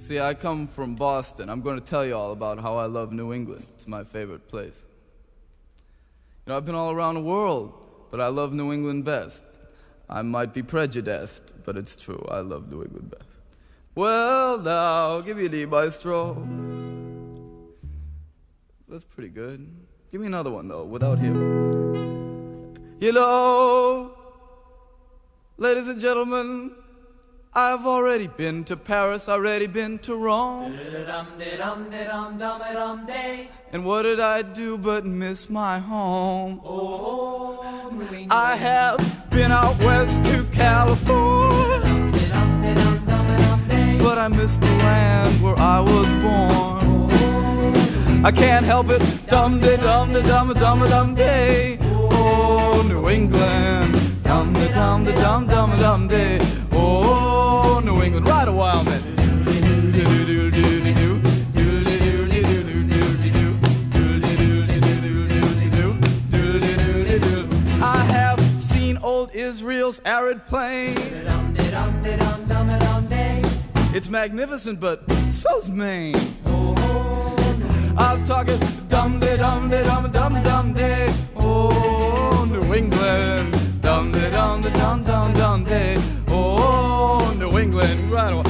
See, I come from Boston. I'm going to tell you all about how I love New England. It's my favorite place. You know, I've been all around the world, but I love New England best. I might be prejudiced, but it's true. I love New England best. Well, now, give me an E maestro. That's pretty good. Give me another one, though, without him. You know, ladies and gentlemen, I've already been to Paris, already been to Rome. And what did I do but miss my home? I have been out west to California, but I miss the land where I was born. I can't help it, dum de dum de dum dum dum day. Oh, New England, dum de dum de dum dum dum day. Israel's arid plain. It's magnificent, but so's Maine. I'm talking dum de dum de dum dum dum day. Oh, New England, dum de dum de dum dum dum day. Oh, New England, right on.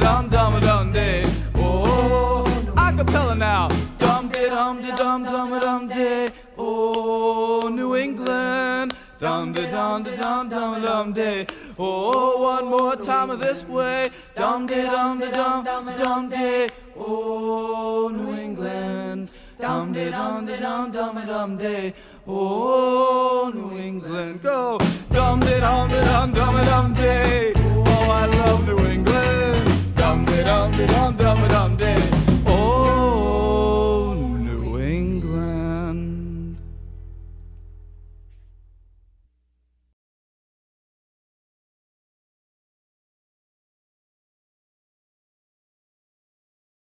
Dum dum dum day. Oh, acapella now. Dum de dum de dum dum dum day. Oh, New England. Dum de dum de dum dum dum day. Oh, one more time of this way. Dum de dum de dum dum day. Oh, New England. Dum de dum de dum dum dum day. Oh,